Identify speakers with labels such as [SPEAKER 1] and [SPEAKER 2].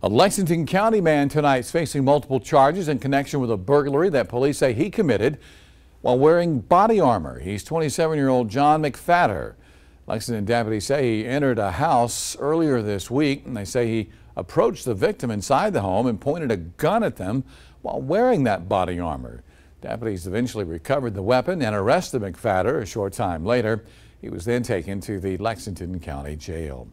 [SPEAKER 1] A Lexington County man tonight is facing multiple charges in connection with a burglary that police say he committed while wearing body armor. He's 27-year-old John McFadder. Lexington deputies say he entered a house earlier this week and they say he approached the victim inside the home and pointed a gun at them while wearing that body armor. Deputies eventually recovered the weapon and arrested McFadder a short time later. He was then taken to the Lexington County Jail.